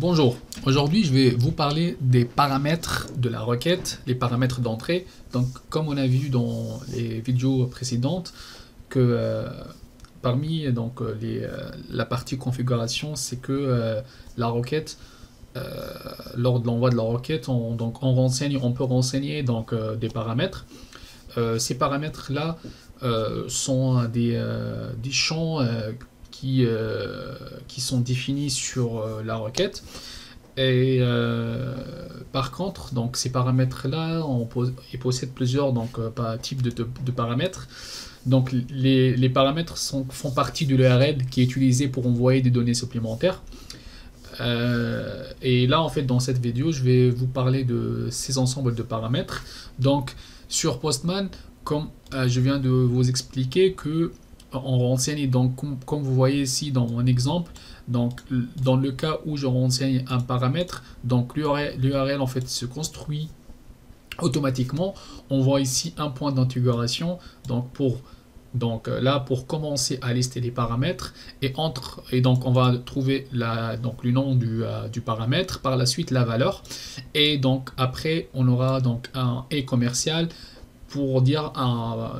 Bonjour, aujourd'hui je vais vous parler des paramètres de la requête, les paramètres d'entrée. Donc comme on a vu dans les vidéos précédentes, que euh, parmi donc, euh, les, euh, la partie configuration, c'est que la requête, lors de l'envoi de la requête, on, donc, on, renseigne, on peut renseigner donc, des paramètres. ces paramètres-là sont des, des champs qui, euh, qui sont définis sur euh, la requête. Et euh, par contre, donc ces paramètres-là, ils possèdent plusieurs donc, types de, de, paramètres. Donc les, les paramètres sont, font partie de l'URL qui est utilisé pour envoyer des données supplémentaires. et là, en fait, dans cette vidéo, je vais vous parler de ces ensembles de paramètres. Donc, sur Postman, comme je viens de vous expliquer que on renseigne. Donc comme, vous voyez ici dans mon exemple donc dans le cas où je renseigne un paramètre donc l'URL en fait se construit automatiquement. On voit ici un point d'intégration. Donc pour donc euh, là pour commencer à lister les paramètres et entre et donc on va trouver la, donc le nom du, euh, du paramètre par la suite la valeur. Et donc après on aura donc un et commercial pour dire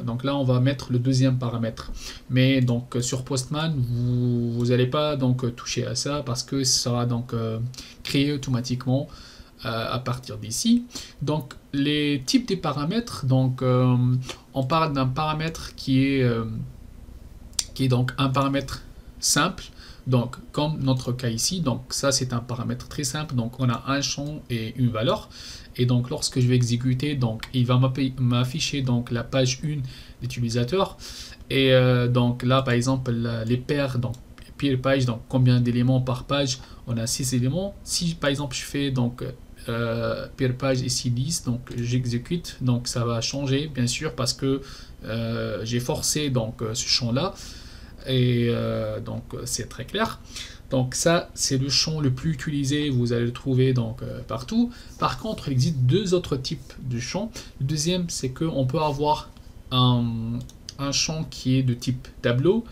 donc là on va mettre le deuxième paramètre. Mais donc sur Postman vous n'allez pas donc toucher à ça parce que ça sera donc euh, créé automatiquement euh, à partir d'ici. Donc les types des paramètres donc euh, on parle d'un paramètre qui est qui est donc un paramètre simple donc, comme notre cas ici, donc ça c'est un paramètre très simple. Donc, on a un champ et une valeur. Et donc, lorsque je vais exécuter, donc il va m'afficher donc la page 1 d'utilisateur. Et euh, donc là, par exemple, les paires, donc peer page, donc combien d'éléments par page? On a 6 éléments. Si par exemple je fais donc euh, peer page ici 10, donc j'exécute, donc ça va changer bien sûr parce que euh, j'ai forcé donc ce champ là et euh, donc c'est très clair. Donc ça, c'est le champ le plus utilisé, vous allez le trouver donc euh, partout. Par contre, il existe deux autres types de champs. Le deuxième, c'est qu'on peut avoir un, champ qui est de type tableau.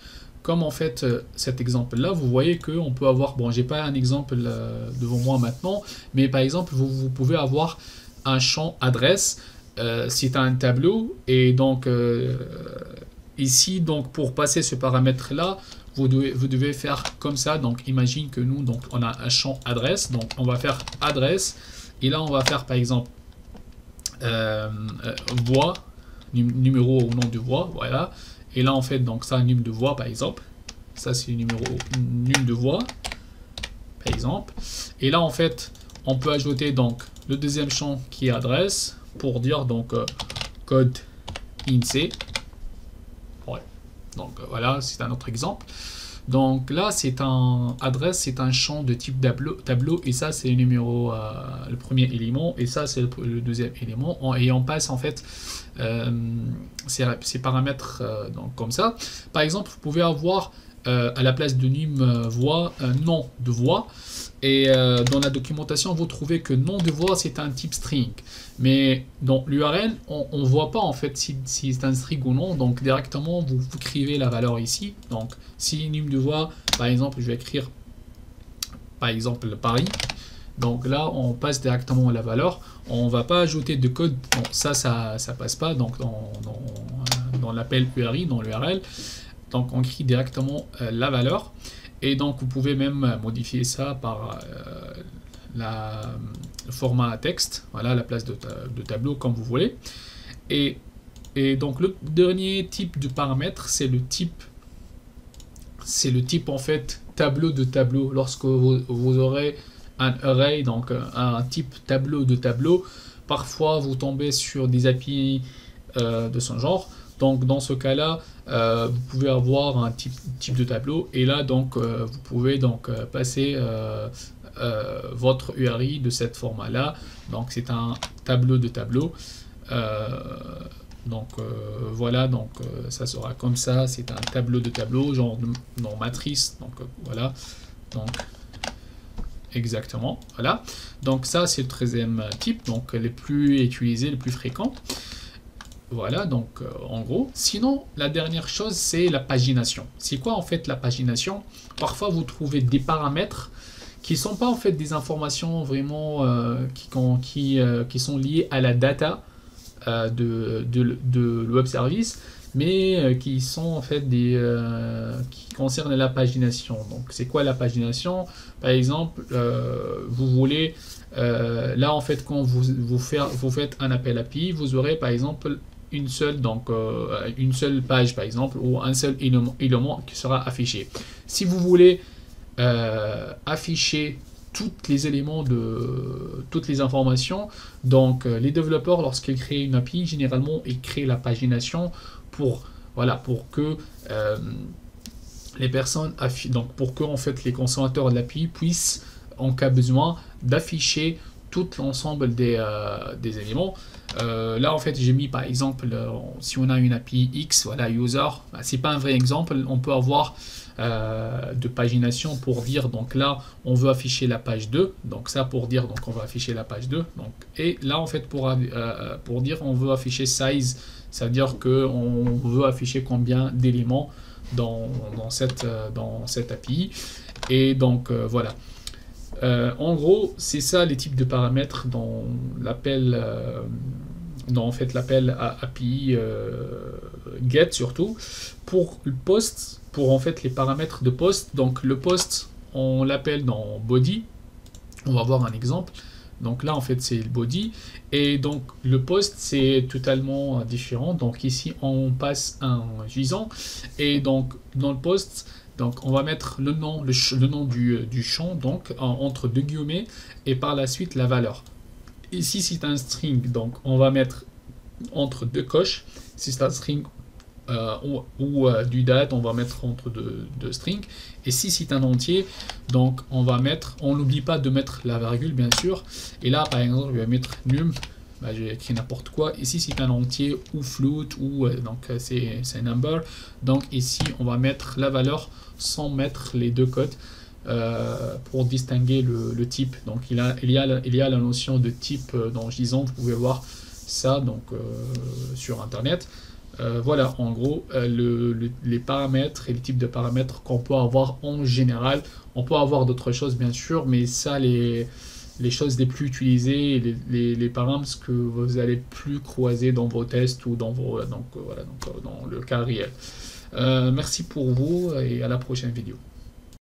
Comme en fait euh, cet exemple-là, vous voyez qu'on peut avoir, bon, j'ai pas un exemple devant moi maintenant, mais par exemple, vous, vous pouvez avoir un champ adresse. c'est un tableau et donc Ici, donc, pour passer ce paramètre-là, vous devez, vous devez faire comme ça. Donc, imagine que nous, donc, on a un champ adresse. Donc, on va faire adresse. Et là, on va faire, par exemple, euh, euh, voix, numéro au nom de voix. Voilà. Et là, on fait donc ça, numéro de voix, par exemple. Ça, c'est le numéro num de voix, par exemple. Et là, en fait, on peut ajouter donc le deuxième champ qui est adresse pour dire donc euh, code INSEE donc euh, voilà, c'est un autre exemple. Donc là, c'est un adresse, c'est un champ de type tableau, tableau et ça, c'est le numéro, euh, le premier élément, et ça, c'est le, deuxième élément. et on passe en fait euh, ces, paramètres donc, comme ça. Par exemple, vous pouvez avoir à la place de num voix un nom de voix. Et euh, dans la documentation, vous trouvez que nom de voix, c'est un type string. Mais dans l'URL, on ne voit pas en fait si, c'est un string ou non. Donc directement, vous, écrivez la valeur ici. Donc si num de voix, par exemple, je vais écrire par exemple Paris. Donc là, on passe directement la valeur. On ne va pas ajouter de code. Ça, ça ne passe pas donc dans, dans, l'appel URI, dans l'URL. Donc on écrit directement euh, la valeur. Et donc, vous pouvez même modifier ça par euh, la, le format texte, voilà, la place de, tableau comme vous voulez. Et, et, donc, le dernier type de paramètre, c'est le type, c'est le type en fait tableau de tableau. Lorsque vous, aurez un array, donc un type tableau de tableau, parfois vous tombez sur des API euh, de ce genre. Donc dans ce cas-là, euh, vous pouvez avoir un type, type de tableau et là donc euh, vous pouvez donc euh, passer votre URI de cette format-là. Donc c'est un tableau de tableau. donc voilà, donc ça sera comme ça. C'est un tableau de tableau, genre non matrice. Donc voilà. Donc exactement. Voilà. Donc ça c'est le 13e type, donc les plus utilisés, les plus fréquents. Voilà, donc euh, en gros. Sinon, la dernière chose, c'est la pagination. C'est quoi en fait la pagination? Parfois, vous trouvez des paramètres qui sont pas en fait des informations vraiment qui, qui, qui, sont liées à la data de, de, le web service, mais qui sont en fait des qui concernent la pagination. Donc c'est quoi la pagination? Par exemple, vous voulez là en fait quand vous, vous, vous faites un appel API, vous aurez par exemple une seule, donc, euh, une seule page par exemple ou un seul élément, qui sera affiché. Si vous voulez euh, afficher tous les éléments de toutes les informations, donc euh, les développeurs lorsqu'ils créent une API, généralement ils créent la pagination pour voilà pour que les personnes donc pour que en fait les consommateurs de l'API puissent en cas besoin d'afficher tout l'ensemble des, des éléments. Euh, là, en fait, j'ai mis par exemple, euh, si on a une API X, voilà, user, bah, c'est pas un vrai exemple, on peut avoir euh, de pagination pour dire, donc là, on veut afficher la page 2, donc ça pour dire, donc on va afficher la page 2, donc, et là, en fait, pour, pour dire, on veut afficher size, c'est-à-dire qu'on veut afficher combien d'éléments dans, dans, cette, dans cette API, et donc, voilà. Euh, en gros, c'est ça les types de paramètres dans l'appel, euh, en fait l'appel API euh, get surtout. Pour le post, pour en fait les paramètres de post, donc le post, on l'appelle dans body. On va voir un exemple. Donc là, en fait, c'est le body. Et donc, le post, c'est totalement différent. Donc ici, on passe un JSON. Et donc, dans le post, donc on va mettre le nom, du, du, champ donc entre deux guillemets et par la suite la valeur. Ici c'est un string, donc on va mettre entre deux coches. Si c'est un string euh, ou, euh, du date, on va mettre entre deux, deux strings. Et si c'est un entier, donc on va mettre, on n'oublie pas de mettre la virgule bien sûr. Et là par exemple je vais mettre num bah, j'ai écrit n'importe quoi. Ici, c'est un entier ou float ou euh, donc euh, c'est un number. Donc ici, on va mettre la valeur sans mettre les deux codes euh, pour distinguer le, type. Donc il, a, il, y a, il y a la notion de type dans JSON. Vous pouvez voir ça donc sur Internet. voilà, en gros, les paramètres et les types de paramètres qu'on peut avoir en général. On peut avoir d'autres choses, bien sûr, mais ça, les, les choses les plus utilisées, les, les, paramètres que vous allez plus croiser dans vos tests ou dans, vos, donc, voilà, donc, dans le cas réel. Euh, merci pour vous et à la prochaine vidéo.